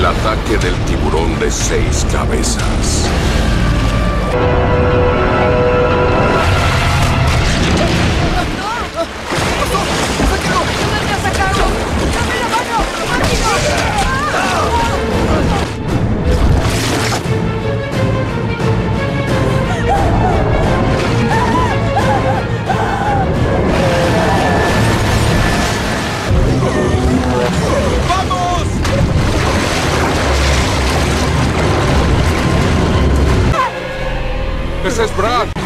El ataque del tiburón de seis cabezas. vocês bravos.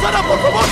さらばとばっ